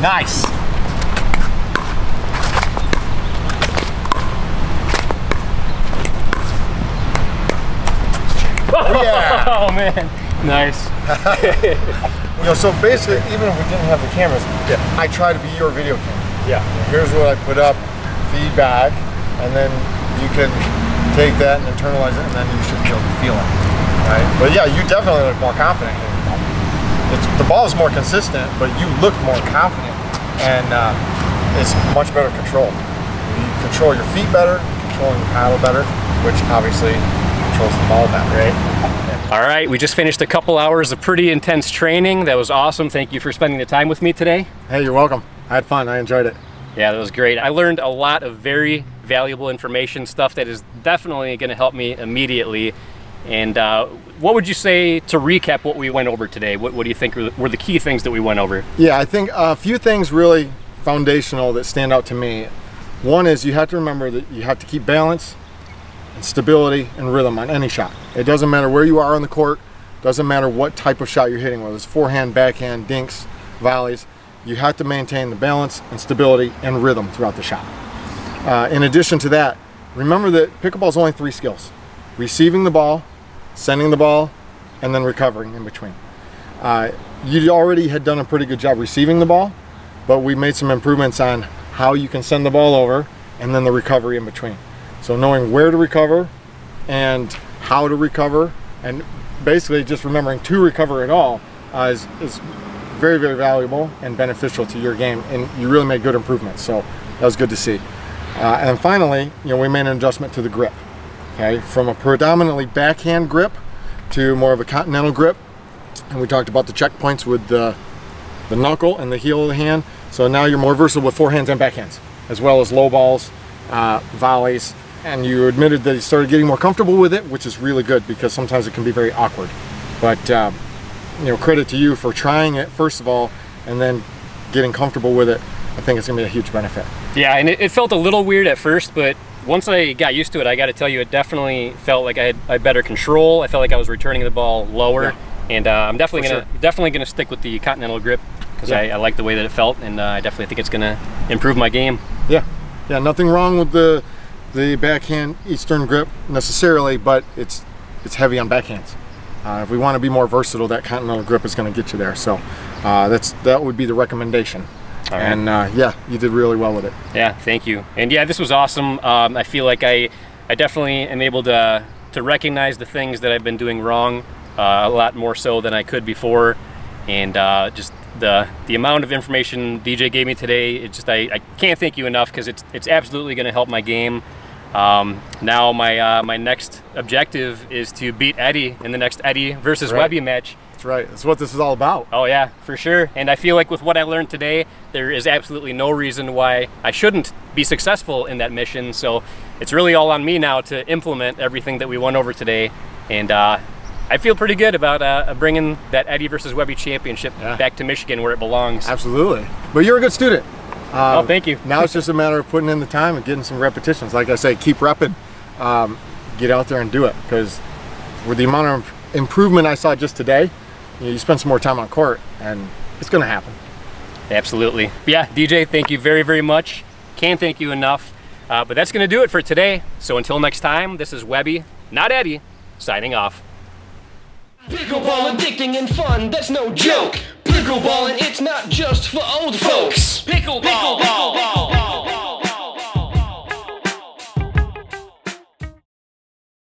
Nice. yeah. Oh man, nice. you know, so basically, even if we didn't have the cameras, yeah. I try to be your video camera. Yeah. Here's what I put up, feedback, and then you can take that and internalize it, and then you should be able to feel it. Right? But yeah, you definitely look more confident. It's, the ball is more consistent, but you look more confident, and uh, it's much better control. You control your feet better, controlling the paddle better, which obviously controls the ball better. Right. All right, we just finished a couple hours of pretty intense training. That was awesome. Thank you for spending the time with me today. Hey, you're welcome. I had fun. I enjoyed it. Yeah, that was great. I learned a lot of very valuable information, stuff that is definitely going to help me immediately. And uh, what would you say to recap what we went over today? What, what do you think were the key things that we went over? Yeah, I think a few things really foundational that stand out to me. One is you have to remember that you have to keep balance and stability and rhythm on any shot. It doesn't matter where you are on the court, doesn't matter what type of shot you're hitting, whether it's forehand, backhand, dinks, volleys, you have to maintain the balance and stability and rhythm throughout the shot. Uh, in addition to that, remember that pickleball is only three skills. Receiving the ball, sending the ball, and then recovering in between. Uh, you already had done a pretty good job receiving the ball, but we made some improvements on how you can send the ball over and then the recovery in between. So knowing where to recover and how to recover and basically just remembering to recover at all uh, is, is very, very valuable and beneficial to your game and you really made good improvements. So that was good to see. Uh, and finally, you know, we made an adjustment to the grip. Okay, from a predominantly backhand grip to more of a continental grip. And we talked about the checkpoints with the, the knuckle and the heel of the hand. So now you're more versatile with forehands and backhands, as well as low balls, uh, volleys, and you admitted that you started getting more comfortable with it, which is really good because sometimes it can be very awkward. But uh, you know, credit to you for trying it first of all, and then getting comfortable with it. I think it's gonna be a huge benefit. Yeah, and it, it felt a little weird at first, but once I got used to it, I got to tell you, it definitely felt like I had, I had better control. I felt like I was returning the ball lower, yeah. and uh, I'm definitely gonna sure. definitely gonna stick with the continental grip because yeah. I, I, like the way that it felt, and uh, I definitely think it's gonna improve my game. Yeah, yeah, nothing wrong with the the backhand Eastern grip necessarily, but it's it's heavy on backhands. Uh, if we want to be more versatile, that continental grip is going to get you there. So uh, that's that would be the recommendation. And uh, yeah, you did really well with it. Yeah, thank you. And yeah, this was awesome. Um, I feel like I I definitely am able to to recognize the things that I've been doing wrong uh, a lot more so than I could before, and uh, just the the amount of information DJ gave me today. It just I, I can't thank you enough because it's it's absolutely going to help my game. Um, now my uh, my next objective is to beat Eddie in the next Eddie versus right. Webby match. That's right. That's what this is all about. Oh yeah, for sure. And I feel like with what I learned today, there is absolutely no reason why I shouldn't be successful in that mission. So it's really all on me now to implement everything that we went over today. And uh, I feel pretty good about uh, bringing that Eddie versus Webby championship yeah. back to Michigan where it belongs. Absolutely. But you're a good student. Um, oh, thank you. now it's just a matter of putting in the time and getting some repetitions. Like I say, keep repping. Um, get out there and do it because with the amount of improvement I saw just today, you, know, you spend some more time on court and it's going to happen. Absolutely. But yeah, DJ, thank you very, very much. Can't thank you enough. Uh, but that's going to do it for today. So until next time, this is Webby, not Eddie, signing off. Pickleball addicting and fun, that's no joke. Pickleballing, it's not just for old folks. Pickleball. Pickleball.